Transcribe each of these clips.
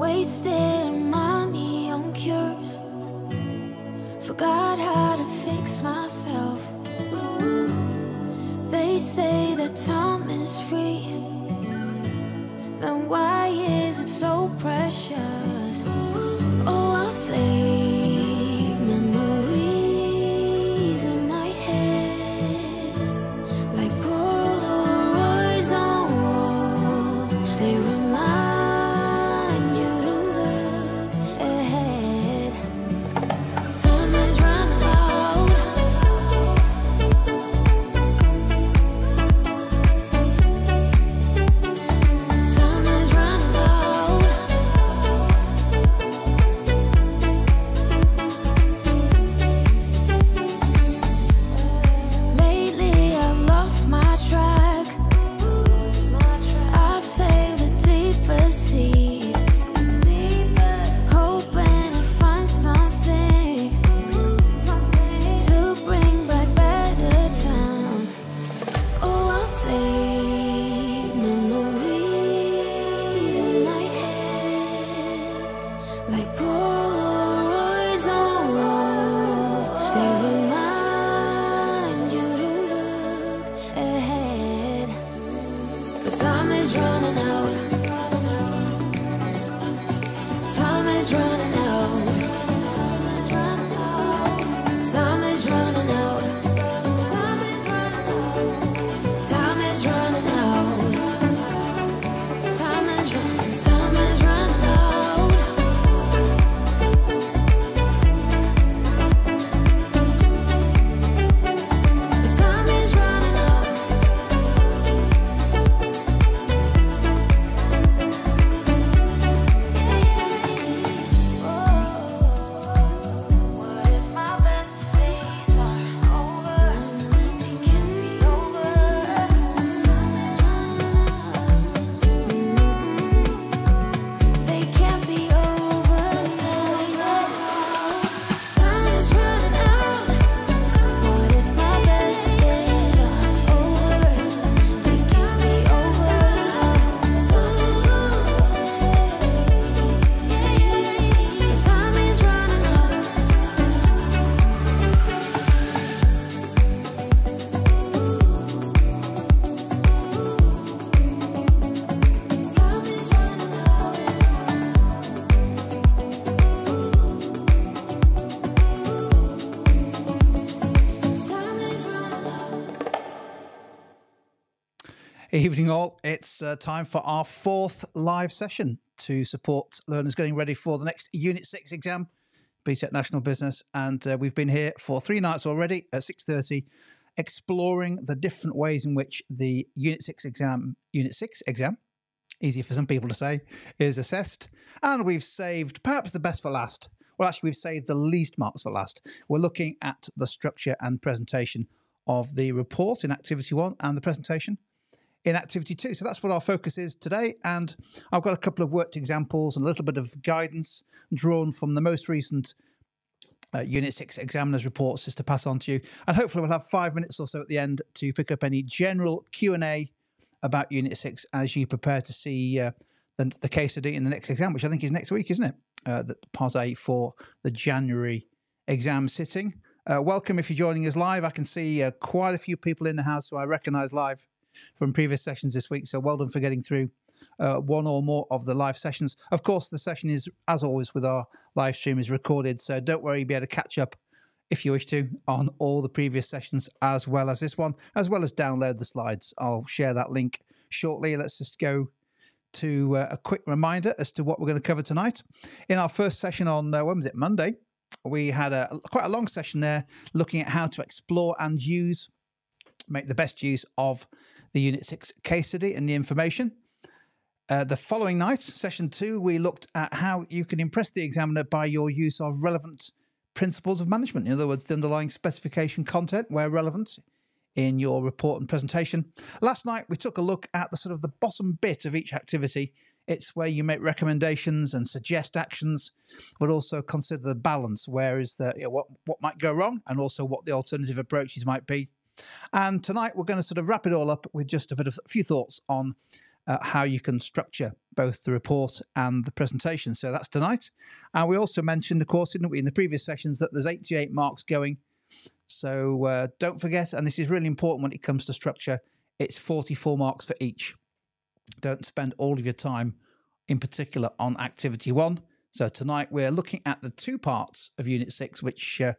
Wasting money on cures. Forgot how to fix myself. They say that time is free. Then why is it so precious? Oh, I'll say time is running out. Evening all, it's uh, time for our fourth live session to support learners getting ready for the next Unit 6 exam, BTEC National Business. And uh, we've been here for three nights already at 6.30, exploring the different ways in which the Unit 6 exam, Unit 6 exam, easy for some people to say, is assessed. And we've saved perhaps the best for last. Well, actually, we've saved the least marks for last. We're looking at the structure and presentation of the report in Activity 1 and the presentation in Activity 2. So that's what our focus is today. And I've got a couple of worked examples and a little bit of guidance drawn from the most recent uh, Unit 6 examiners reports just to pass on to you. And hopefully we'll have five minutes or so at the end to pick up any general Q&A about Unit 6 as you prepare to see uh, the, the case study in the next exam, which I think is next week, isn't it? Uh, the part A for the January exam sitting. Uh, welcome if you're joining us live. I can see uh, quite a few people in the house who I recognise live from previous sessions this week. So well done for getting through uh, one or more of the live sessions. Of course, the session is, as always, with our live stream is recorded. So don't worry, you'll be able to catch up if you wish to on all the previous sessions as well as this one, as well as download the slides. I'll share that link shortly. Let's just go to uh, a quick reminder as to what we're going to cover tonight. In our first session on, uh, when was it, Monday, we had a quite a long session there looking at how to explore and use, make the best use of the Unit 6 case study and the information. Uh, the following night, session two, we looked at how you can impress the examiner by your use of relevant principles of management. In other words, the underlying specification content where relevant in your report and presentation. Last night, we took a look at the sort of the bottom bit of each activity. It's where you make recommendations and suggest actions, but also consider the balance. Where is the you know, what what might go wrong, and also what the alternative approaches might be. And tonight, we're going to sort of wrap it all up with just a bit of a few thoughts on uh, how you can structure both the report and the presentation. So that's tonight. And we also mentioned, of course, didn't we, in the previous sessions, that there's 88 marks going. So uh, don't forget, and this is really important when it comes to structure, it's 44 marks for each. Don't spend all of your time, in particular, on activity one. So tonight we're looking at the two parts of Unit 6, which uh,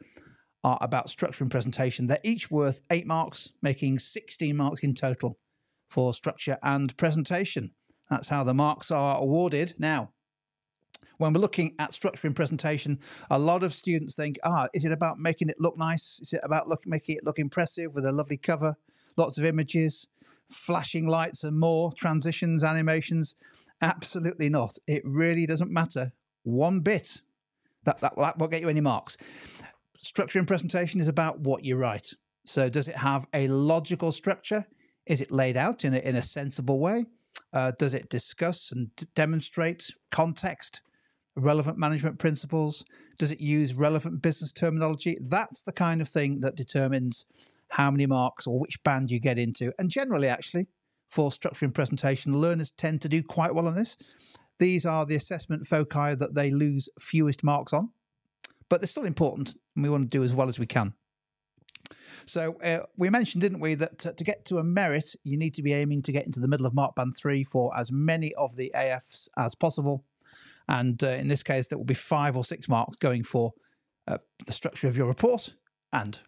are about structure and presentation. They're each worth eight marks, making 16 marks in total for structure and presentation. That's how the marks are awarded. Now, when we're looking at structure and presentation, a lot of students think, ah, is it about making it look nice? Is it about look, making it look impressive with a lovely cover, lots of images, flashing lights and more, transitions, animations? Absolutely not. It really doesn't matter one bit. That, that, that won't get you any marks. Structure and presentation is about what you write. So, does it have a logical structure? Is it laid out in a, in a sensible way? Uh, does it discuss and d- demonstrate context, relevant management principles? Does it use relevant business terminology? That's the kind of thing that determines how many marks or which band you get into. And generally, actually, for structuring presentation, learners tend to do quite well on this. These are the assessment foci that they lose fewest marks on, but they're still important, and we want to do as well as we can. So uh, we mentioned, didn't we, that to, to get to a merit, you need to be aiming to get into the middle of mark band three for as many of the AFs as possible. And uh, in this case, there will be five or six marks going for uh, the structure of your report and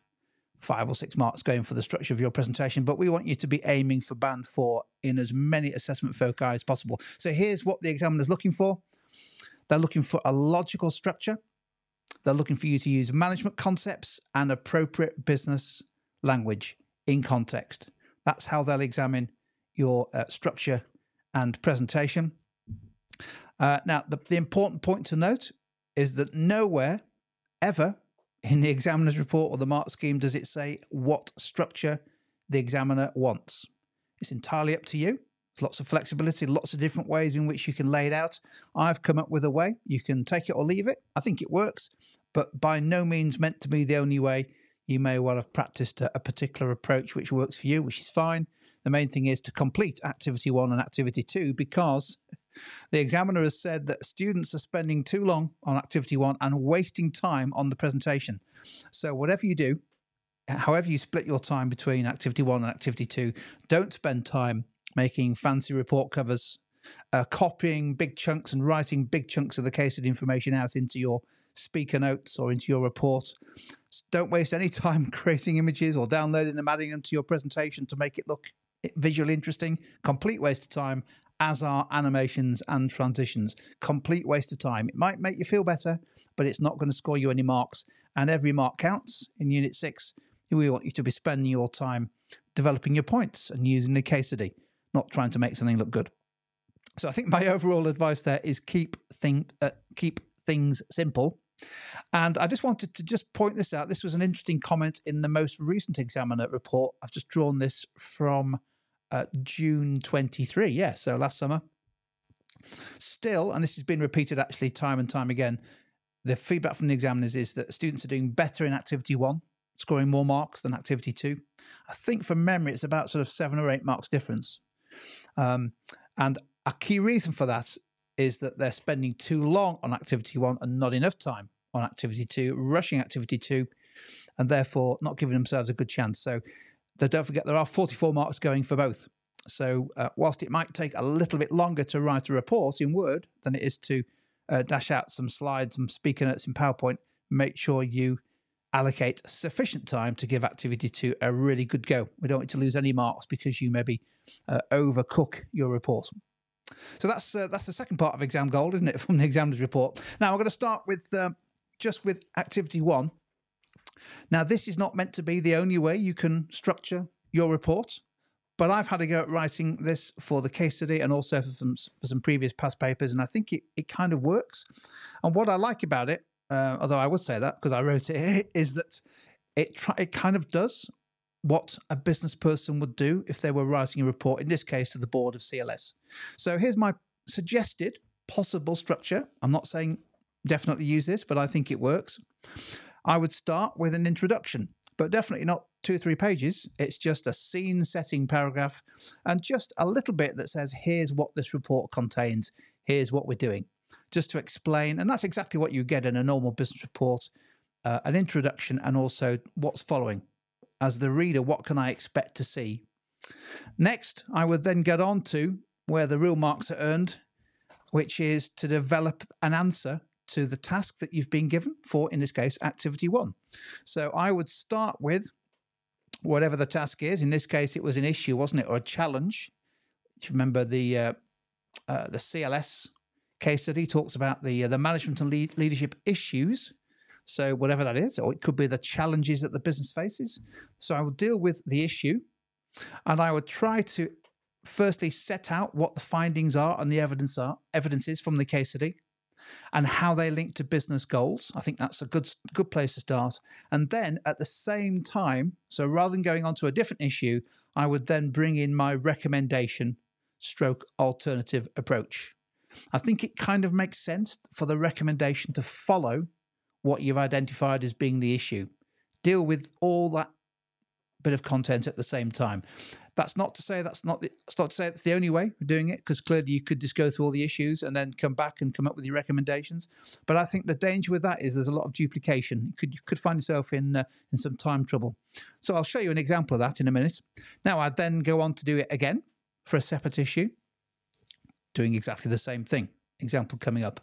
five or six marks going for the structure of your presentation. But we want you to be aiming for band four in as many assessment foci as possible. So here's what the examiner's looking for. They're looking for a logical structure. They're looking for you to use management concepts and appropriate business language in context. That's how they'll examine your uh, structure and presentation. Uh, now, the, the important point to note is that nowhere ever in the examiner's report or the mark scheme does it say what structure the examiner wants. It's entirely up to you. There's lots of flexibility, lots of different ways in which you can lay it out. I've come up with a way. You can take it or leave it. I think it works, but by no means meant to be the only way. You may well have practiced a, a particular approach which works for you, which is fine. The main thing is to complete activity one and activity two because the examiner has said that students are spending too long on activity one and wasting time on the presentation. So, whatever you do, however you split your time between activity one and activity two, don't spend time making fancy report covers, uh, copying big chunks and writing big chunks of the case study information out into your speaker notes or into your report. Don't waste any time creating images or downloading them, adding them to your presentation to make it look visually interesting. Complete waste of time, as are animations and transitions. Complete waste of time. It might make you feel better, but it's not going to score you any marks. And every mark counts in Unit 6. We want you to be spending your time developing your points and using the case study, not trying to make something look good. So I think my overall advice there is keep thing uh, keep things simple. And I just wanted to just point this out. This was an interesting comment in the most recent examiner report. I've just drawn this from uh, June 23. Yeah, so last summer. Still, and this has been repeated actually time and time again, the feedback from the examiners is that students are doing better in activity one, scoring more marks than activity two. I think from memory, it's about sort of seven or eight marks difference. Um, and a key reason for that is that they're spending too long on activity one and not enough time on activity two, rushing activity two, and therefore not giving themselves a good chance. So don't forget there are 44 marks going for both. So uh, whilst it might take a little bit longer to write a report in Word than it is to uh, dash out some slides and speaker notes in PowerPoint, make sure you allocate sufficient time to give activity two a really good go. We don't want to lose any marks because you maybe uh, overcook your report. So that's uh, that's the second part of exam gold, isn't it, from the examiner's report? Now we're going to start with um, just with activity one. Now this is not meant to be the only way you can structure your report, but I've had a go at writing this for the case study and also for some for some previous past papers, and I think it it kind of works. And what I like about it, uh, although I would say that because I wrote it, is that it try, it kind of does what a business person would do if they were writing a report, in this case to the board of CLS. So here's my suggested possible structure. I'm not saying definitely use this, but I think it works. I would start with an introduction, but definitely not two or three pages. It's just a scene setting paragraph and just a little bit that says, here's what this report contains. here's what we're doing, just to explain. And that's exactly what you get in a normal business report uh, an introduction and also what's following. As the reader, what can I expect to see? Next, I would then get on to where the real marks are earned, which is to develop an answer to the task that you've been given for, in this case, activity one. So I would start with whatever the task is. In this case, it was an issue, wasn't it, or a challenge? Do you remember the uh, uh, the CLS case study talks about the uh, the management and lead- leadership issues. So whatever that is, or it could be the challenges that the business faces. So I will deal with the issue, and I would try to firstly set out what the findings are and the evidence are evidence is from the case study and how they link to business goals. I think that's a good good place to start. And then at the same time, so rather than going on to a different issue, I would then bring in my recommendation stroke alternative approach. I think it kind of makes sense for the recommendation to follow what you've identified as being the issue. Deal with all that bit of content at the same time. That's not to say that's not the, that's not to say it's the only way of doing it, because clearly you could just go through all the issues and then come back and come up with your recommendations. But I think the danger with that is there's a lot of duplication. You could you could find yourself in uh, in some time trouble. So I'll show you an example of that in a minute. Now I'd then go on to do it again for a separate issue, doing exactly the same thing. Example coming up.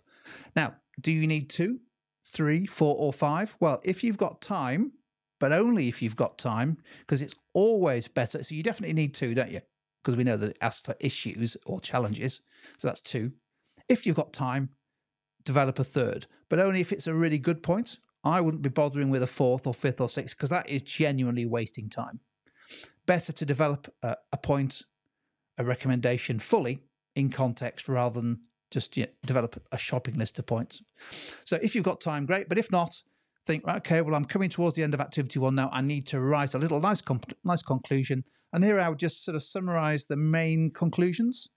Now, do you need two, three, four, or five? Well, if you've got time, but only if you've got time, because it's always better. So you definitely need two, don't you? Because we know that it asks for issues or challenges. So that's two. If you've got time, develop a third, but only if it's a really good point. I wouldn't be bothering with a fourth or fifth or sixth because that is genuinely wasting time. Better to develop a, a point, a recommendation fully in context rather than just you know, develop a shopping list of points. So if you've got time, great. But if not, think, right, okay, well, I'm coming towards the end of activity one now. I need to write a little nice, nice conclusion. And here I would just sort of summarize the main conclusions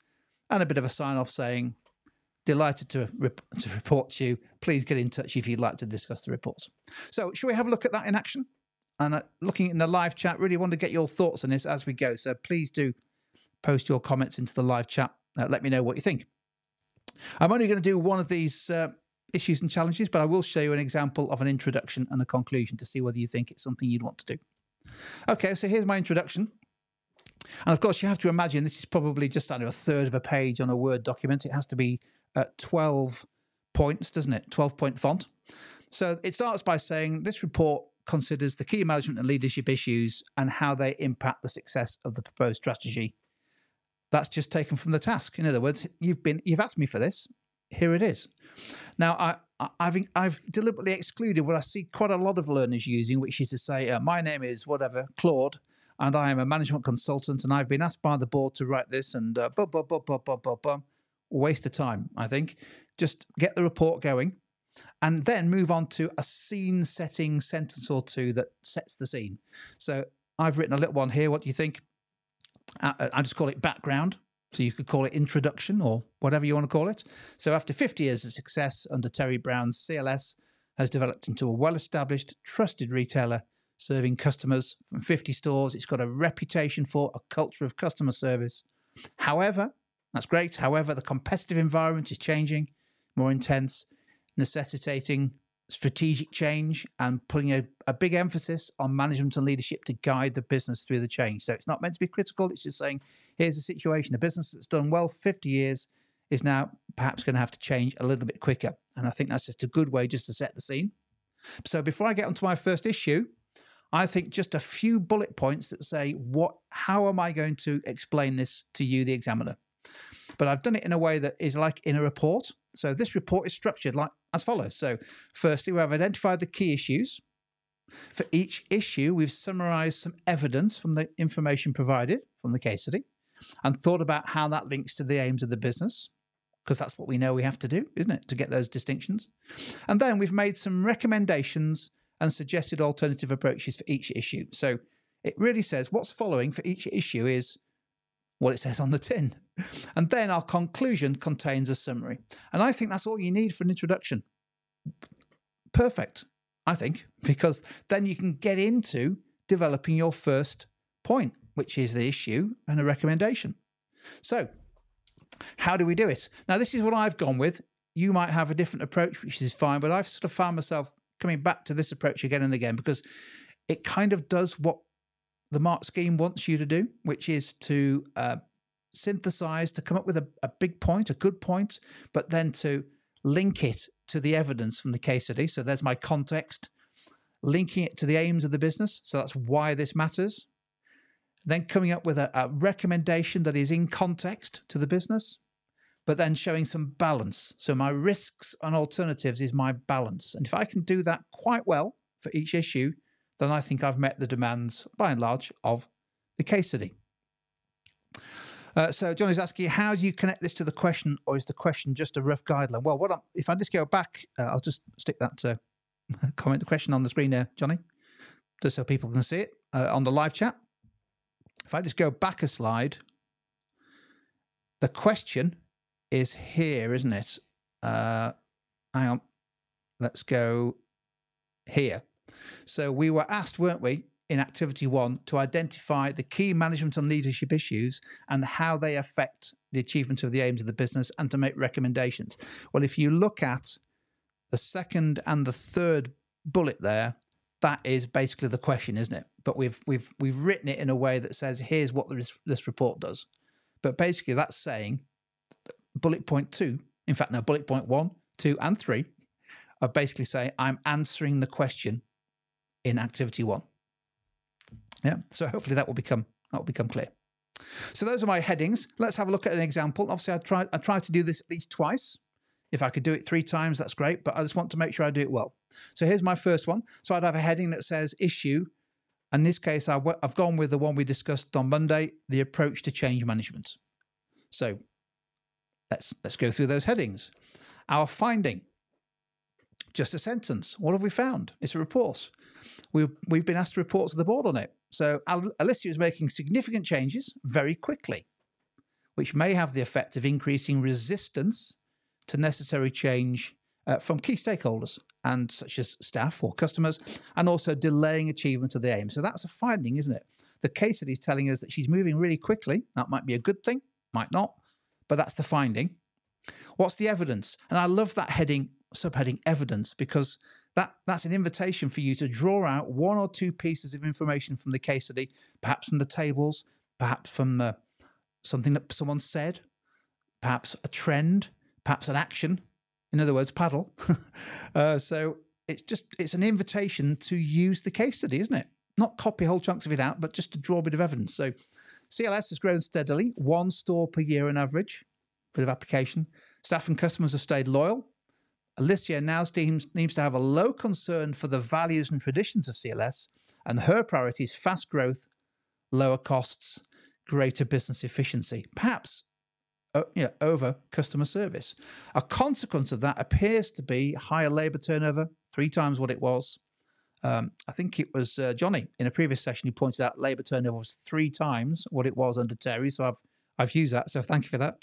and a bit of a sign off saying, delighted to, rep- to report to you. Please get in touch if you'd like to discuss the report. So, should we have a look at that in action? And uh, looking in the live chat, really want to get your thoughts on this as we go. So, please do post your comments into the live chat. Uh, let me know what you think. I'm only going to do one of these uh, issues and challenges, but I will show you an example of an introduction and a conclusion to see whether you think it's something you'd want to do. Okay, so here's my introduction. And of course, you have to imagine this is probably just under a third of a page on a Word document. It has to be at 12 points, doesn't it? 12 point font. So it starts by saying this report considers the key management and leadership issues and how they impact the success of the proposed strategy. That's just taken from the task. In other words, you've been you've asked me for this. Here it is. Now I. I've I've deliberately excluded what I see quite a lot of learners using, which is to say, uh, my name is whatever Claude, and I am a management consultant, and I've been asked by the board to write this, and bum, bum, bum, bum, bum, bum, bum. waste of time. I think just get the report going, and then move on to a scene setting sentence or two that sets the scene. So I've written a little one here. What do you think? Uh, I just call it background. So you could call it introduction or whatever you want to call it. So after 50 years of success under Terry Brown's CLS has developed into a well-established, trusted retailer serving customers from 50 stores. It's got a reputation for a culture of customer service. However, that's great. However, the competitive environment is changing, more intense, necessitating strategic change and putting a, a big emphasis on management and leadership to guide the business through the change. So it's not meant to be critical. It's just saying, here's a situation. A business that's done well 50 years is now perhaps going to have to change a little bit quicker. And I think that's just a good way just to set the scene. So before I get onto my first issue, I think just a few bullet points that say what how am I going to explain this to you, the examiner? But I've done it in a way that is like in a report. So this report is structured like as follows. So firstly, we have identified the key issues. For each issue, we've summarized some evidence from the information provided from the case study and thought about how that links to the aims of the business, because that's what we know we have to do, isn't it, to get those distinctions. And then we've made some recommendations and suggested alternative approaches for each issue. So it really says what's following for each issue is what it says on the tin. And then our conclusion contains a summary. And I think that's all you need for an introduction. Perfect, I think, because then you can get into developing your first point, which is the issue and a recommendation. So How do we do it? Now, this is what I've gone with. You might have a different approach, which is fine, but I've sort of found myself coming back to this approach again and again because it kind of does what the Mark scheme wants you to do, which is to uh, synthesize, to come up with a, a big point, a good point, but then to link it to the evidence from the case study. So there's my context, linking it to the aims of the business. So that's why this matters. Then coming up with a, a recommendation that is in context to the business, but then showing some balance. So my risks and alternatives is my balance. And if I can do that quite well for each issue, then I think I've met the demands, by and large, of the case study. Uh, so Johnny's asking, how do you connect this to the question, or is the question just a rough guideline? Well, what I'm, if I just go back, uh, I'll just stick that comment, the question on the screen there, Johnny, just so people can see it uh, on the live chat. If I just go back a slide, the question is here, isn't it? Uh, hang on, let's go here. So we were asked, weren't we, in activity one to identify the key management and leadership issues and how they affect the achievement of the aims of the business and to make recommendations. Well, if you look at the second and the third bullet there, that is basically the question, isn't it? But we've we've we've written it in a way that says here's what this, this report does. But basically that's saying bullet point two, in fact, no, bullet point one, two, and three are basically saying I'm answering the question in activity one. Yeah. So hopefully that will become that will become clear. So those are my headings. Let's have a look at an example. Obviously, I try I try to do this at least twice. If I could do it three times, that's great. But I just want to make sure I do it well. So here's my first one. So I'd have a heading that says issue. In this case, I w- I've gone with the one we discussed on Monday, the approach to change management. So let's let's go through those headings. Our finding. Just a sentence. What have we found? It's a report. We've, we've been asked to report to the board on it. So Al- Alicia is making significant changes very quickly, which may have the effect of increasing resistance to necessary change uh, from key stakeholders and such as staff or customers, and also delaying achievement of the aim. So that's a finding, isn't it? The case study is telling us that she's moving really quickly. That might be a good thing, might not, but that's the finding. What's the evidence? And I love that heading, subheading evidence, because that, that's an invitation for you to draw out one or two pieces of information from the case study, perhaps from the tables, perhaps from the, something that someone said, perhaps a trend, perhaps an action. In other words, paddle. uh, so it's just it's an invitation to use the case study, isn't it? Not copy whole chunks of it out, but just to draw a bit of evidence. So CLS has grown steadily, one store per year on average, bit of application. Staff and customers have stayed loyal. Alicia now seems, to have a low concern for the values and traditions of CLS, and her priority is fast growth, lower costs, greater business efficiency, perhaps you know, over customer service. A consequence of that appears to be higher labour turnover, three times what it was. Um, I think it was uh, Johnny in a previous session who pointed out labour turnover was three times what it was under Terry. So I've I've used that. So thank you for that.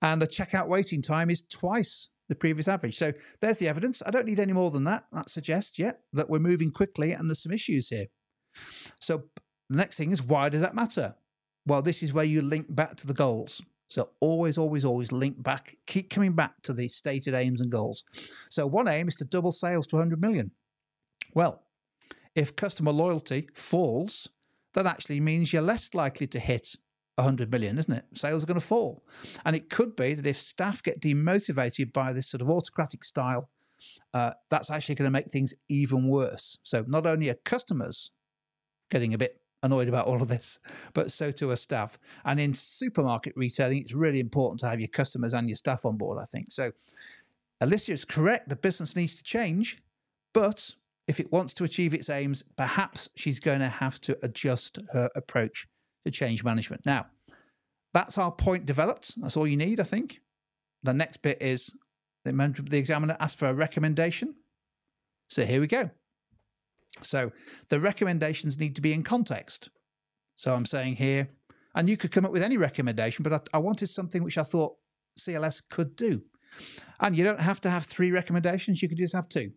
And the checkout waiting time is twice the previous average. So there's the evidence. I don't need any more than that. That suggests, yeah, that we're moving quickly and there's some issues here. So the next thing is why does that matter? Well, this is where you link back to the goals. So always, always, always link back, keep coming back to the stated aims and goals. So one aim is to double sales to 100 million. Well, if customer loyalty falls, that actually means you're less likely to hit 100 million, isn't it? Sales are going to fall. And it could be that if staff get demotivated by this sort of autocratic style, uh, that's actually going to make things even worse. So not only are customers getting a bit annoyed about all of this, but so too are staff. And in supermarket retailing, it's really important to have your customers and your staff on board, I think. So Alicia is correct. The business needs to change, but if it wants to achieve its aims, perhaps she's going to have to adjust her approach to change management. Now, that's our point developed. That's all you need, I think. The next bit is the, examiner asked for a recommendation. So here we go. So the recommendations need to be in context. So I'm saying here, and you could come up with any recommendation, but I, I wanted something which I thought CLS could do. And you don't have to have three recommendations, you could just have two.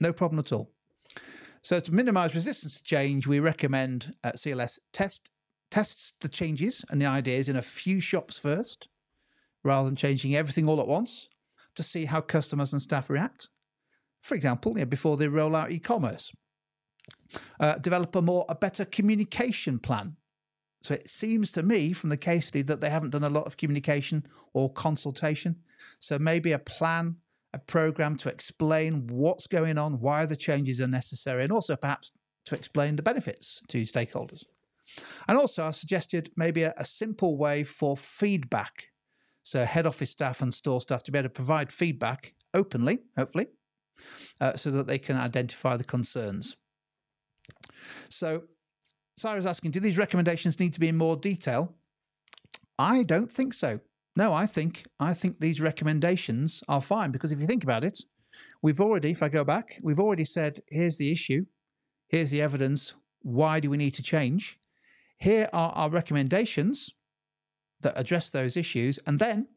No problem at all. So to minimize resistance to change, we recommend uh, CLS test tests the changes and the ideas in a few shops first, rather than changing everything all at once to see how customers and staff react. For example, before they roll out e-commerce, uh, develop a more a better communication plan. So it seems to me from the case study that they haven't done a lot of communication or consultation. So maybe a plan, a program to explain what's going on, why the changes are necessary, and also perhaps to explain the benefits to stakeholders. And also, I suggested maybe a, a simple way for feedback. So, head office staff and store staff to be able to provide feedback openly, hopefully, uh, so that they can identify the concerns. So, Sarah's asking, do these recommendations need to be in more detail? I don't think so. No, I think I think these recommendations are fine because if you think about it, we've already, if I go back, we've already said here's the issue, here's the evidence, why do we need to change? Here are our recommendations that address those issues, and then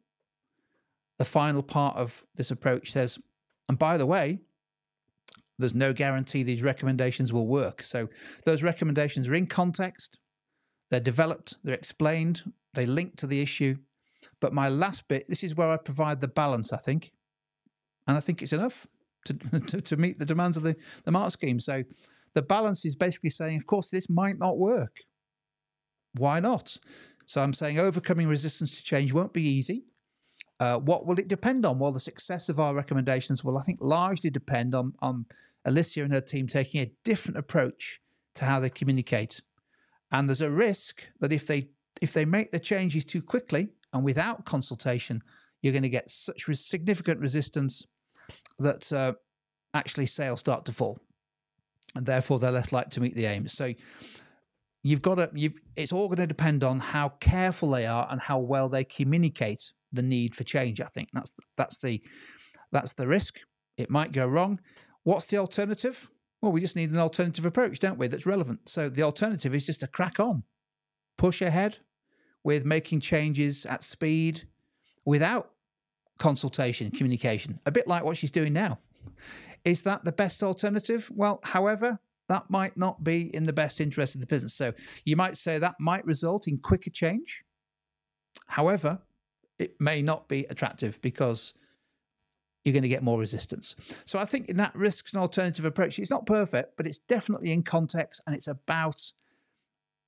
the final part of this approach says, and by the way, there's no guarantee these recommendations will work. So those recommendations are in context, they're developed, they're explained, they link to the issue. But my last bit, this is where I provide the balance, I think. And I think it's enough to, to, to meet the demands of the, the mark scheme. So the balance is basically saying, of course, this might not work. Why not? So I'm saying overcoming resistance to change won't be easy. Uh, what will it depend on? Well, the success of our recommendations will, I think, largely depend on, on Alicia and her team taking a different approach to how they communicate. And there's a risk that if they if they make the changes too quickly and without consultation, you're going to get such re- significant resistance that uh, actually sales start to fall, and therefore they're less likely to meet the aims. So you've got to you've it's all going to depend on how careful they are and how well they communicate the need for change. I think that's that's the that's the risk. It might go wrong. What's the alternative? Well, we just need an alternative approach, don't we? That's relevant. So the alternative is just to crack on, push ahead with making changes at speed without consultation, communication, a bit like what she's doing now. Is that the best alternative? Well, however, that might not be in the best interest of the business. So you might say that might result in quicker change. However, it may not be attractive because you're going to get more resistance. So I think in that risks and alternative approach, it's not perfect, but it's definitely in context and it's about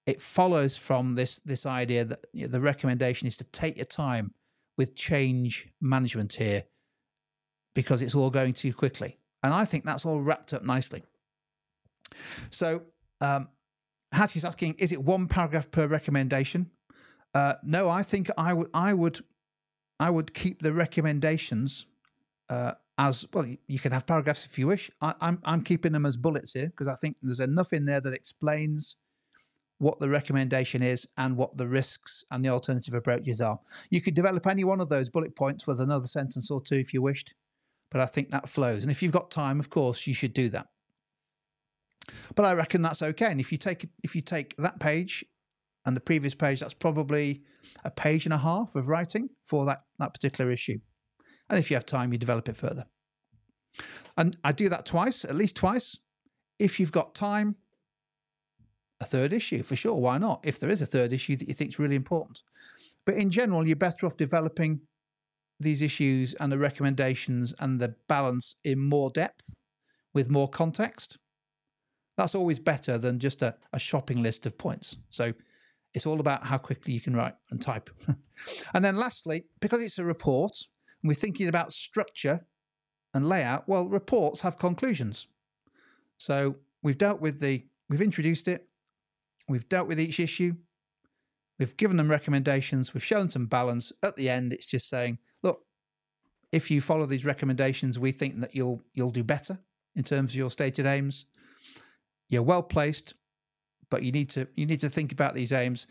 it follows from this this idea that you know, the recommendation is to take your time with change management here because it's all going too quickly. And I think that's all wrapped up nicely. So um, Hattie's asking, is it one paragraph per recommendation? Uh, no, I think I would I would I would keep the recommendations uh, as well. You, can have paragraphs if you wish. I, I'm I'm keeping them as bullets here because I think there's enough in there that explains what the recommendation is and what the risks and the alternative approaches are. You could develop any one of those bullet points with another sentence or two if you wished, but I think that flows. And if you've got time, of course, you should do that. But I reckon that's okay. And if you take if you take that page and the previous page, that's probably a page and a half of writing for that that particular issue. And if you have time, you develop it further. And I do that twice, at least twice. If you've got time, a third issue for sure. Why not? If there is a third issue that you think is really important. But in general, you're better off developing these issues and the recommendations and the balance in more depth with more context. That's always better than just a, a shopping list of points. So it's all about how quickly you can write and type. and then lastly, because it's a report and we're thinking about structure and layout, well, reports have conclusions. So we've dealt with the, we've introduced it, we've dealt with each issue, we've given them recommendations, we've shown some balance. At the end, it's just saying, look, if you follow these recommendations, we think that you'll you'll do better in terms of your stated aims. You're well placed, but you need to you need to think about these aims.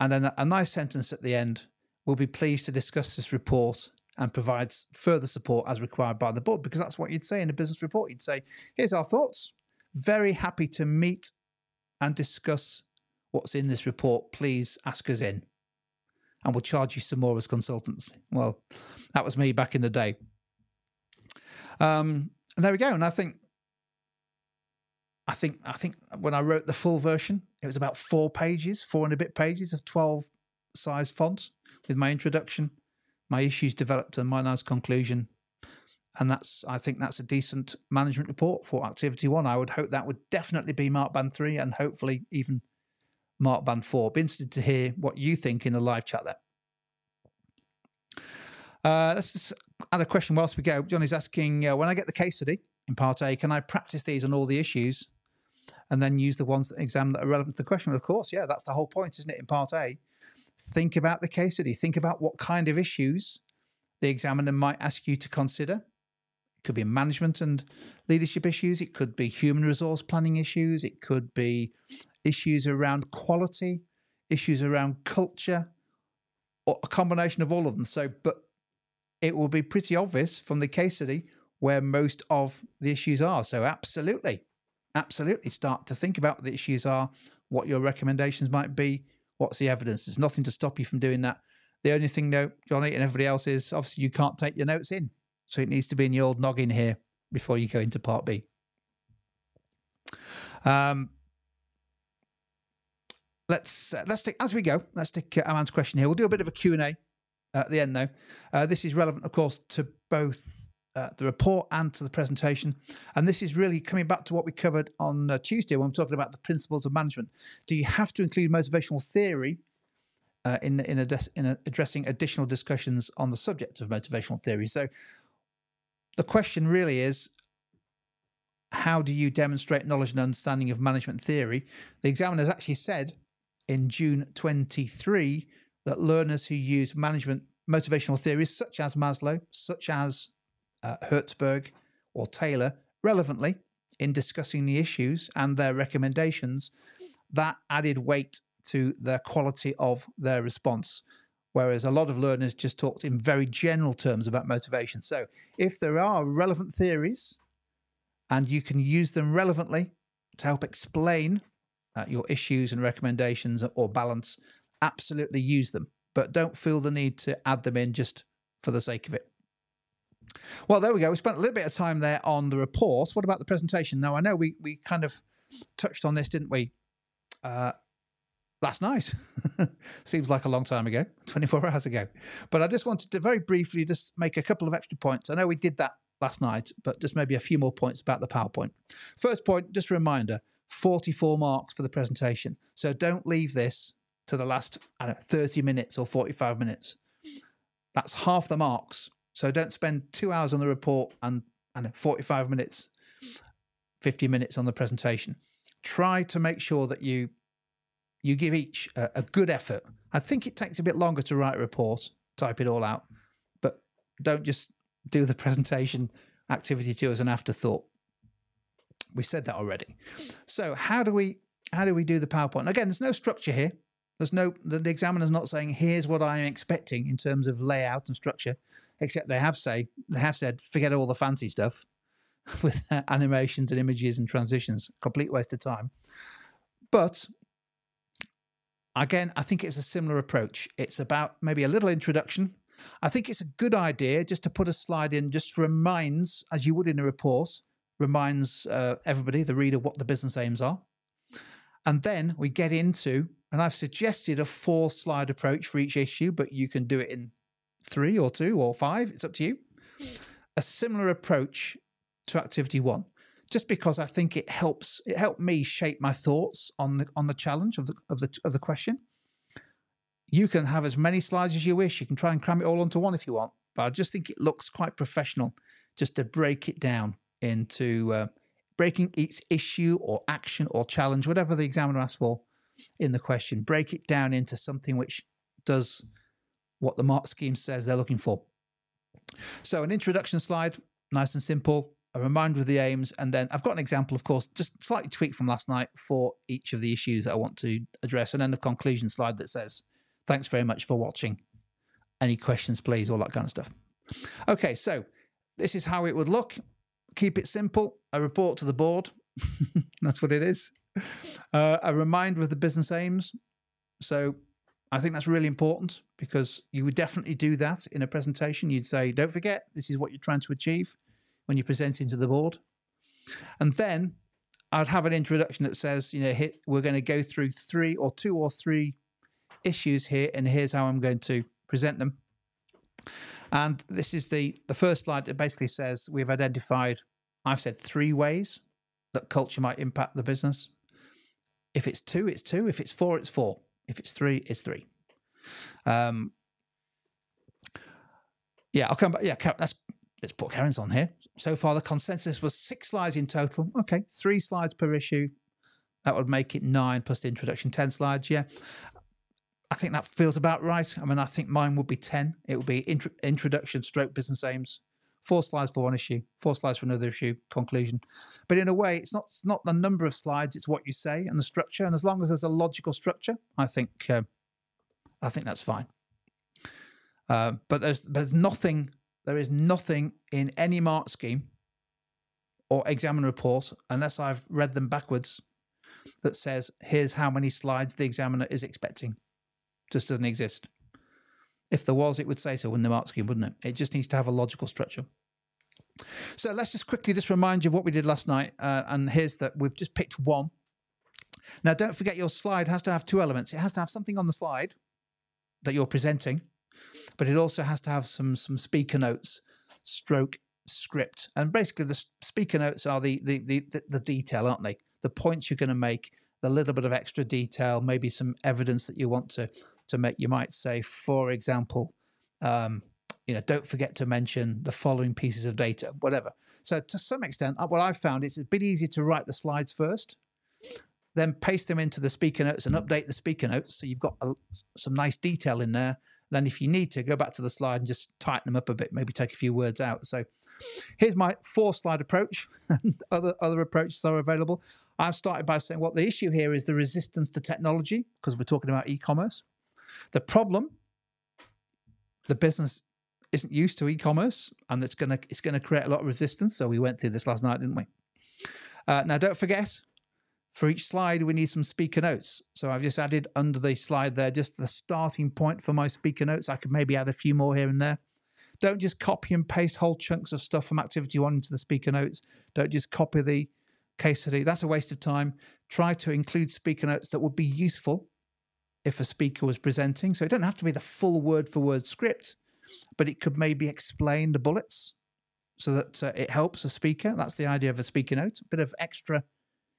And then a, nice sentence at the end. We'll be pleased to discuss this report and provides further support as required by the board because that's what you'd say in a business report. You'd say, "Here's our thoughts. Very happy to meet and discuss what's in this report. Please ask us in, and we'll charge you some more as consultants." Well, that was me back in the day. Um, and there we go. And I think I think I think when I wrote the full version, it was about four pages, four and a bit pages of twelve size font with my introduction, my issues developed and my nice conclusion. And that's, I think that's a decent management report for activity one. I would hope that would definitely be Mark Band three and hopefully even Mark Band four. Be interested to hear what you think in the live chat there. Uh, let's just add a question whilst we go. Johnny's asking uh, when I get the case study in part A, can I practice these on all the issues and then use the ones that exam that are relevant to the question? Of course, yeah, that's the whole point, isn't it? In part A, think about the case study, think about what kind of issues the examiner might ask you to consider. It could be management and leadership issues, it could be human resource planning issues, it could be issues around quality, issues around culture, or a combination of all of them. So, but it will be pretty obvious from the case study where most of the issues are. So, absolutely, absolutely start to think about what the issues are, what your recommendations might be, what's the evidence. There's nothing to stop you from doing that. The only thing, though, Johnny and everybody else, is obviously you can't take your notes in. So, it needs to be in your old noggin here before you go into part B. Um, let's uh, let's take as we go. Let's take uh, Aman's question here. We'll do a bit of a Q and A at the end, though. Uh, this is relevant, of course, to both uh, the report and to the presentation. And this is really coming back to what we covered on uh, Tuesday when we are talking about the principles of management. Do you have to include motivational theory uh, in in, in addressing additional discussions on the subject of motivational theory? So the question really is. How do you demonstrate knowledge and understanding of management theory? The examiner has actually said in June 23 that learners who use management motivational theories such as Maslow, such as uh, Herzberg or Taylor, relevantly in discussing the issues and their recommendations, that added weight to the quality of their response. Whereas a lot of learners just talked in very general terms about motivation. So, if there are relevant theories and you can use them relevantly to help explain uh, your issues and recommendations or balance, absolutely use them, but don't feel the need to add them in just for the sake of it. Well, there we go. We spent a little bit of time there on the report. What about the presentation? Now, I know we we kind of touched on this, didn't we? Uh, last night. Seems like a long time ago, 24 hours ago. But I just wanted to very briefly just make a couple of extra points. I know we did that last night, but just maybe a few more points about the PowerPoint. First point, just a reminder 44 marks for the presentation. So don't leave this to the last I don't know, 30 minutes or 45 minutes. That's half the marks. So don't spend two hours on the report and, and 45 minutes, 50 minutes on the presentation. Try to make sure that you you give each a, a good effort. I think it takes a bit longer to write a report, type it all out, but don't just do the presentation activity to as an afterthought. We said that already. So how do we how do we do the PowerPoint? Again, there's no structure here. There's no the, the examiner's not saying here's what I'm expecting in terms of layout and structure, except they have say they have said forget all the fancy stuff with animations and images and transitions. Complete waste of time. But again, I think it's a similar approach. It's about maybe a little introduction. I think it's a good idea just to put a slide in, just reminds, as you would in a report, reminds uh, everybody, the reader, what the business aims are. And then we get into, and I've suggested a four slide approach for each issue, but you can do it in three or two or five. It's up to you. A similar approach to activity one, just because I think it helps. It helped me shape my thoughts on the on the challenge of the of the of the question. You can have as many slides as you wish. You can try and cram it all onto one if you want, but I just think it looks quite professional just to break it down into uh, breaking each issue or action or challenge, whatever the examiner asks for in the question, break it down into something which does what the mark scheme says they're looking for. So, an introduction slide, nice and simple, a reminder of the aims, and then I've got an example, of course, just slightly tweaked from last night for each of the issues that I want to address, and then a conclusion slide that says, Thanks very much for watching. Any questions, please, all that kind of stuff. Okay, so this is how it would look keep it simple, a report to the board. That's what it is. Uh, a reminder of the business aims. So I think that's really important because you would definitely do that in a presentation. You'd say, don't forget, this is what you're trying to achieve when you're presenting to the board. And then I'd have an introduction that says, you know, we're going to go through three or two or three issues here, and here's how I'm going to present them. And this is the the first slide. that basically says we've identified. I've said three ways that culture might impact the business. If it's two, it's two. If it's four, it's four. If it's three, it's three. Um, yeah, I'll come back. Yeah, let's let's put Karen's on here. So far, the consensus was six slides in total. Okay, three slides per issue. That would make it nine plus the introduction, ten slides. Yeah, I think that feels about right. I mean, I think mine would be ten. It would be intro- introduction, stroke business aims, four slides for one issue, four slides for another issue, conclusion. But in a way, it's not not the number of slides; it's what you say and the structure. And as long as there's a logical structure, I think uh, I think that's fine. Uh, but there's there's nothing there is nothing in any mark scheme or examiner report unless I've read them backwards that says here's how many slides the examiner is expecting. Just doesn't exist. If there was, it would say so in the mark scheme, wouldn't it? It just needs to have a logical structure. So let's just quickly just remind you of what we did last night. Uh, and here's that we've just picked one. Now, don't forget your slide has to have two elements. It has to have something on the slide that you're presenting, but it also has to have some some speaker notes, stroke script, and basically the speaker notes are the the the, the, the detail, aren't they? The points you're going to make, the little bit of extra detail, maybe some evidence that you want to to make. You might say, for example, um, you know, don't forget to mention the following pieces of data, whatever. So to some extent, uh, what I've found is it's a bit easier to write the slides first, then paste them into the speaker notes and update the speaker notes. So you've got a, some nice detail in there. Then if you need to, go back to the slide and just tighten them up a bit, maybe take a few words out. So here's my four slide approach. other other approaches are available. I've started by saying what the issue here is the resistance to technology, because we're talking about e-commerce. The problem, the business isn't used to e-commerce, and it's gonna it's gonna create a lot of resistance. So we went through this last night, didn't we? Uh, now, don't forget, for each slide, we need some speaker notes. So I've just added under the slide there just the starting point for my speaker notes. I could maybe add a few more here and there. Don't just copy and paste whole chunks of stuff from activity one into the speaker notes. Don't just copy the case study. That's a waste of time. Try to include speaker notes that would be useful if a speaker was presenting. So it doesn't have to be the full word for word script, but it could maybe explain the bullets so that uh, it helps a speaker. That's the idea of a speaker note, a bit of extra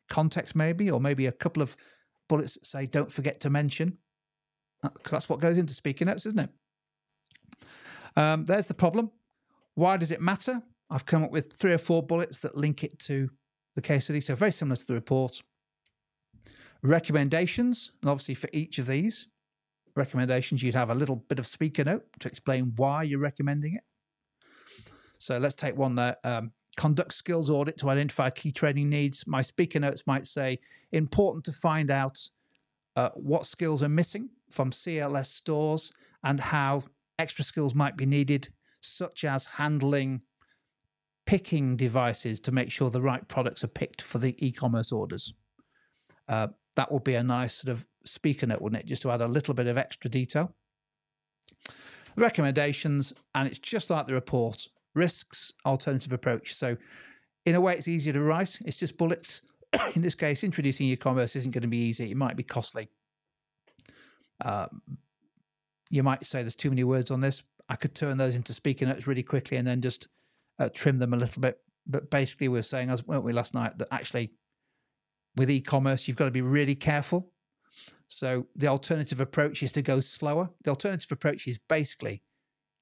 context, maybe, or maybe a couple of bullets that say, don't forget to mention, because that's what goes into speaker notes, isn't it? Um, there's the problem. Why does it matter? I've come up with three or four bullets that link it to the case study. So very similar to the report. Recommendations, and obviously for each of these recommendations, you'd have a little bit of speaker note to explain why you're recommending it. So let's take one there. Um, conduct skills audit to identify key training needs. My speaker notes might say important to find out uh, what skills are missing from CLS stores and how extra skills might be needed, such as handling picking devices to make sure the right products are picked for the e-commerce orders. Uh, that would be a nice sort of speaker note, wouldn't it? Just to add a little bit of extra detail. Recommendations, and it's just like the report risks, alternative approach. So, in a way, it's easier to write. It's just bullets. in this case, introducing e-commerce isn't going to be easy. It might be costly. Um, you might say there's too many words on this. I could turn those into speaker notes really quickly and then just uh, trim them a little bit. But basically, we are saying, as weren't we last night, that actually with e-commerce, you've got to be really careful. So the alternative approach is to go slower. The alternative approach is basically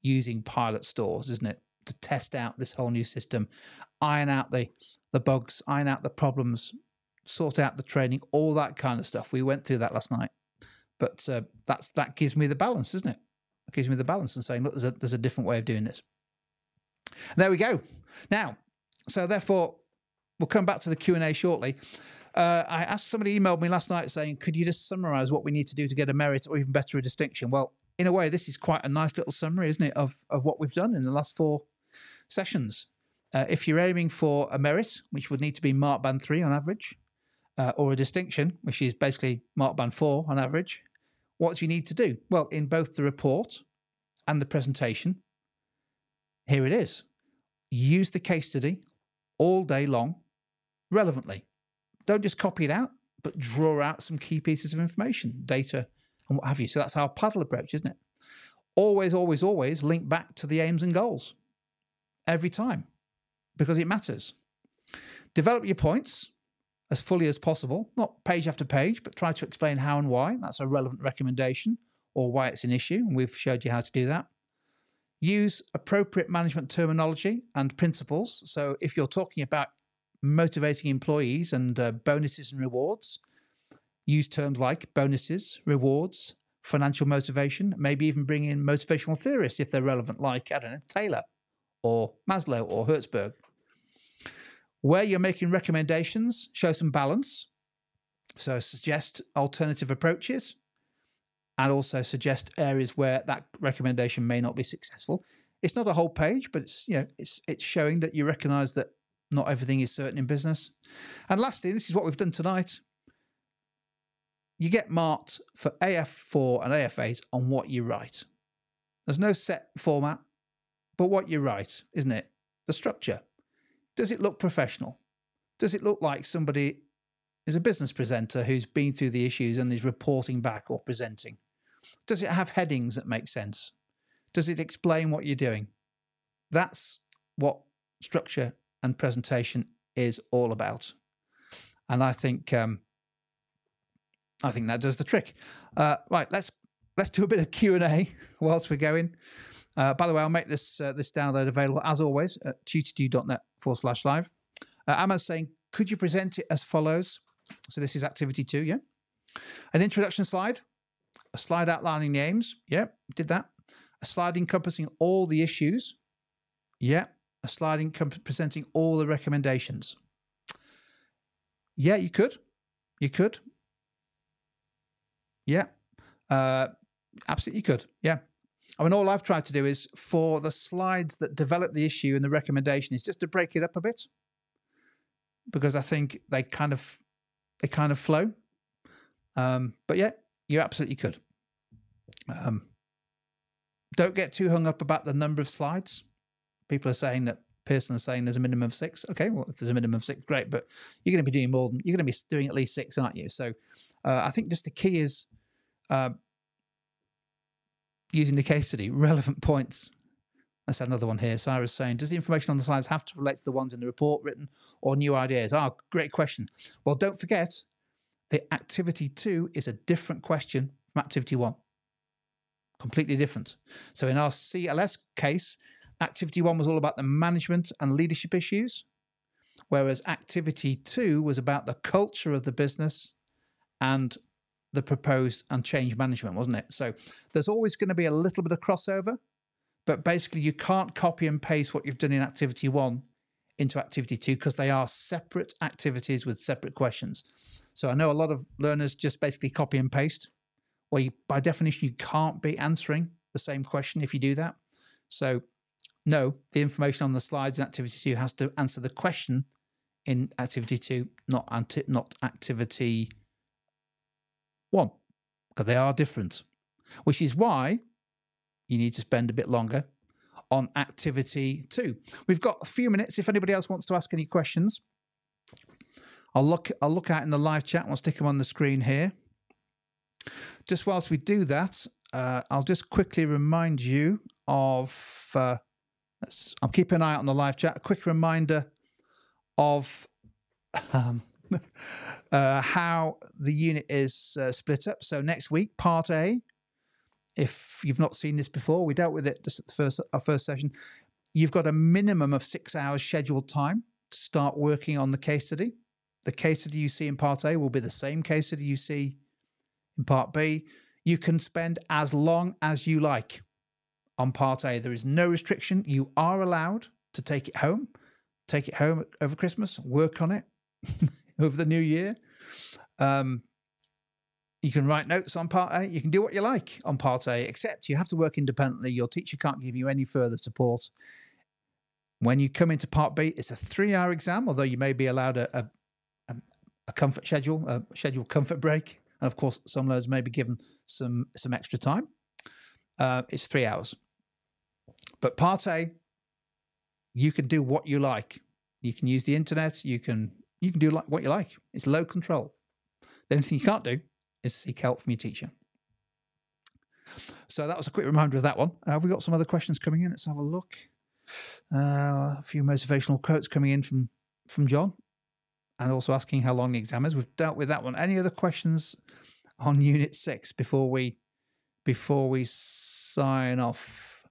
using pilot stores, isn't it, to test out this whole new system, iron out the the bugs, iron out the problems, sort out the training, all that kind of stuff. We went through that last night, but uh, that's that gives me the balance, isn't it? It gives me the balance and saying, look, there's a there's a different way of doing this. And there we go. Now, so therefore, we'll come back to the Q and A shortly. Uh, I asked somebody emailed me last night saying, could you just summarize what we need to do to get a merit or even better a distinction? Well, in a way, this is quite a nice little summary, isn't it, of, of what we've done in the last four sessions. Uh, if you're aiming for a merit, which would need to be mark band three on average, uh, or a distinction, which is basically mark band four on average, what do you need to do? Well, in both the report and the presentation, here it is. Use the case study all day long relevantly. Don't just copy it out, but draw out some key pieces of information, data, and what have you. So that's our paddle approach, isn't it? always, always, always link back to the aims and goals every time because it matters. Develop your points as fully as possible, not page after page, but try to explain how and why. That's a relevant recommendation or why it's an issue. And we've showed you how to do that. Use appropriate management terminology and principles. So if you're talking about motivating employees and uh, bonuses and rewards, use terms like bonuses, rewards, financial motivation, maybe even bring in motivational theorists if they're relevant, like, I don't know, Taylor or Maslow or Herzberg. Where you're making recommendations, show some balance. So suggest alternative approaches and also suggest areas where that recommendation may not be successful. It's not a whole page, but it's you know it's it's showing that you recognise that not everything is certain in business. And lastly, this is what we've done tonight. You get marked for AF4 and AFAs on what you write. There's no set format, but what you write, isn't it? The structure. Does it look professional? Does it look like somebody is a business presenter who's been through the issues and is reporting back or presenting? Does it have headings that make sense? Does it explain what you're doing? That's what structure and presentation is all about. And I think um, I think that does the trick. Uh, right, let's let's do a bit of Q and A whilst we're going. Uh, by the way, I'll make this uh, this download available as always at tutor2u.net forward slash live. Uh, saying, could you present it as follows? So this is activity two, yeah. An introduction slide, a slide outlining the aims, yeah, did that. A slide encompassing all the issues, yeah. A slide encom- presenting all the recommendations. Yeah, you could, you could. Yeah, uh, absolutely, you could. Yeah. I mean, all I've tried to do is for the slides that develop the issue and the recommendation is just to break it up a bit because I think they kind of they kind of flow. Um, but yeah, you absolutely could. Um, don't get too hung up about the number of slides. People are saying that Pearson is saying there's a minimum of six. Okay, well, if there's a minimum of six, great. But you're going to be doing more than you're going to be doing at least six, aren't you? So uh, I think just the key is uh, using the case study, relevant points. That's another one here. Sarah's saying, does the information on the slides have to relate to the ones in the report written or new ideas? Ah, oh, great question. Well, don't forget, the activity two is a different question from activity one. Completely different. So in our CLS case, activity one was all about the management and leadership issues, whereas activity two was about the culture of the business and the proposed and change management, wasn't it? So there's always going to be a little bit of crossover, but basically you can't copy and paste what you've done in activity one into activity two because they are separate activities with separate questions. So I know a lot of learners just basically copy and paste, where you, by definition, you can't be answering the same question if you do that. So no, the information on the slides in activity two has to answer the question in activity two, not anti- not activity one, because they are different, which is why you need to spend a bit longer on activity two. We've got a few minutes if anybody else wants to ask any questions. I'll look I'll look out in the live chat. I'll stick them on the screen here. Just whilst we do that, uh, I'll just quickly remind you of. Uh, I'll keep an eye out on the live chat. A quick reminder of um, uh, how the unit is uh, split up. So next week, part A. If you've not seen this before, we dealt with it just at the first our first session. You've got a minimum of six hours scheduled time to start working on the case study. The case study you see in part A will be the same case study you see in part B. You can spend as long as you like on part A. There is no restriction. You are allowed to take it home, take it home over Christmas, work on it over the new year. Um, you can write notes on part A. You can do what you like on part A, except you have to work independently. Your teacher can't give you any further support. When you come into part B, it's a three hour exam, although you may be allowed a, a, a comfort schedule, a scheduled comfort break. And of course, some learners may be given some, some extra time. Uh, it's three hours. But part A, you can do what you like. You can use the internet. You can you can do like what you like. It's low control. The only thing you can't do is seek help from your teacher. So that was a quick reminder of that one. Uh, have we got some other questions coming in? Let's have a look. Uh, a few motivational quotes coming in from from John, and also asking how long the exam is. We've dealt with that one. Any other questions on Unit Six before we before we sign off?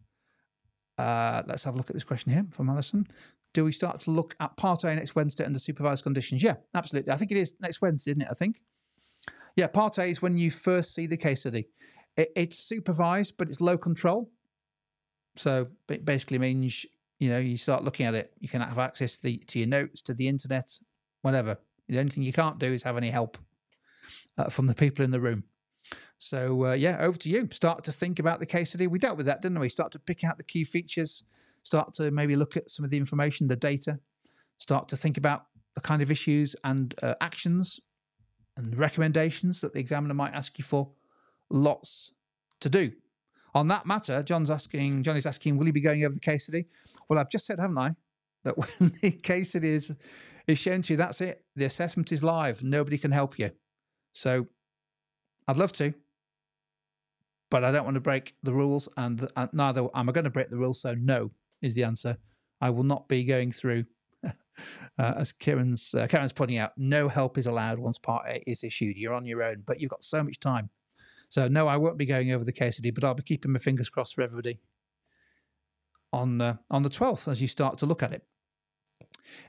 Uh, let's have a look at this question here from Alison. Do we start to look at Part A next Wednesday under supervised conditions? Yeah, absolutely. I think it is next Wednesday, isn't it? I think. Yeah, Part A is when you first see the case study. It, it's supervised, but it's low control. So it basically means you know you start looking at it. You can have access to, the, to your notes, to the internet, whatever. The only thing you can't do is have any help uh, from the people in the room. So uh, yeah, over to you. Start to think about the case study. We dealt with that, didn't we? Start to pick out the key features. Start to maybe look at some of the information, the data. Start to think about the kind of issues and uh, actions and recommendations that the examiner might ask you for. Lots to do. On that matter, John's asking, Johnny's asking, will you be going over the case study? Well, I've just said, haven't I, that when the case study is, is shown to you, that's it. The assessment is live. Nobody can help you. So I'd love to, but I don't want to break the rules, and, neither am I going to break the rules. So no is the answer. I will not be going through, uh, as Kieran's uh, Karen's pointing out, no help is allowed once Part A is issued. You're on your own, but you've got so much time. So no, I won't be going over the case but I'll be keeping my fingers crossed for everybody on uh, on the 12th as you start to look at it.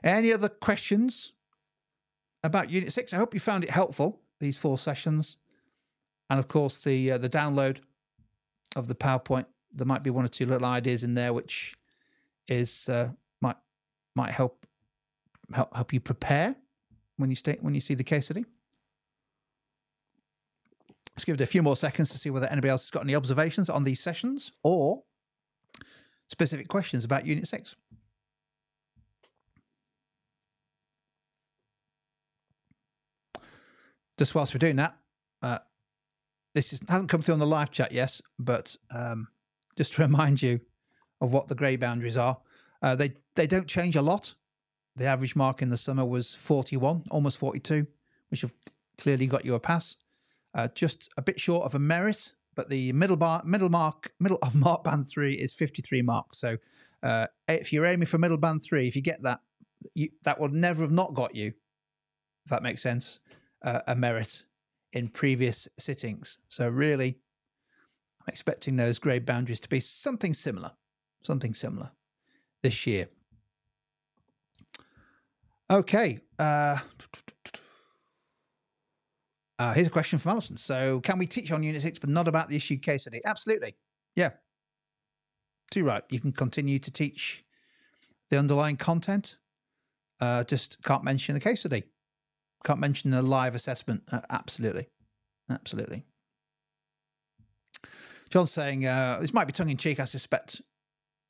Any other questions about Unit 6? I hope you found it helpful, these four sessions. And of course, the uh, the download of the PowerPoint. There might be one or two little ideas in there which is uh, might might help help help you prepare when you stay when you see the case study. Let's give it a few more seconds to see whether anybody else has got any observations on these sessions or specific questions about Unit 6. Just whilst we're doing that, uh, this is, hasn't come through on the live chat, yes, but um, just to remind you of what the grey boundaries are, uh, they, they don't change a lot. The average mark in the summer was 41, almost 42, which have clearly got you a pass. Uh, just a bit short of a merit, but the middle bar, middle mark, middle of mark band three is 53 marks. So uh, if you're aiming for middle band three, if you get that, you, that would never have not got you, if that makes sense, uh, a merit in previous sittings. So really, I'm expecting those grade boundaries to be something similar, something similar this year. Okay. Uh, uh, here's a question from Alison. So, can we teach on Unit 6 but not about the issued case study? Absolutely. Yeah. Too right. You can continue to teach the underlying content. Uh, just can't mention the case study. Can't mention the live assessment. Uh, absolutely. Absolutely. John's saying, uh, this might be tongue in cheek. I suspect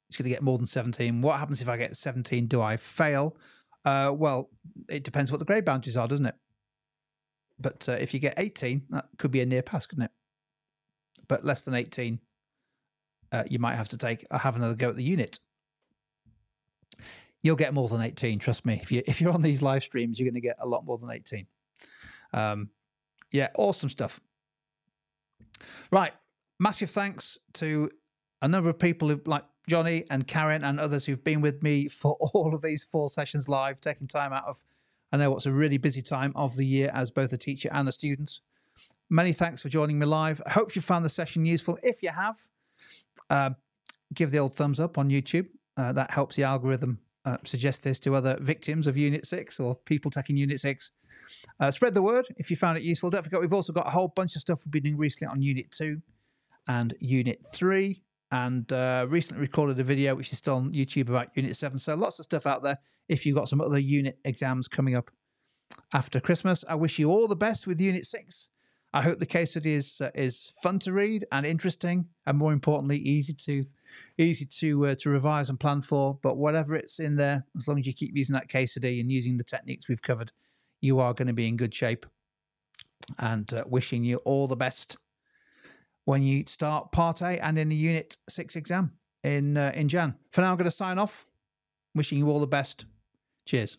It's going to get more than 17. What happens if I get 17? Do I fail? Uh, well, it depends what the grade boundaries are, doesn't it? But uh, if you get 18, that could be a near pass, couldn't it? But less than 18, uh, you might have to take uh, have another go at the unit. You'll get more than 18, trust me. If you if you're on these live streams, you're going to get a lot more than 18. Um, yeah, awesome stuff. Right, massive thanks to a number of people who like Johnny and Karen and others who've been with me for all of these four sessions live, taking time out of I know what's a really busy time of the year as both a teacher and a student. Many thanks for joining me live. I hope you found the session useful. If you have, uh, give the old thumbs up on YouTube. Uh, that helps the algorithm uh, suggest this to other victims of Unit 6 or people taking Unit 6. Uh, spread the word if you found it useful. Don't forget, we've also got a whole bunch of stuff we've been doing recently on Unit 2 and Unit 3 and uh, recently recorded a video which is still on YouTube about Unit 7. So lots of stuff out there if you've got some other unit exams coming up after Christmas. I wish you all the best with Unit 6. I hope the case study is uh, is fun to read and interesting, and more importantly, easy to easy to uh, to revise and plan for. But whatever it's in there, as long as you keep using that case study and using the techniques we've covered, you are going to be in good shape. And uh, wishing you all the best when you start Part A and in the Unit Six exam in uh, in Jan. For now, I'm going to sign off. Wishing you all the best. Cheers.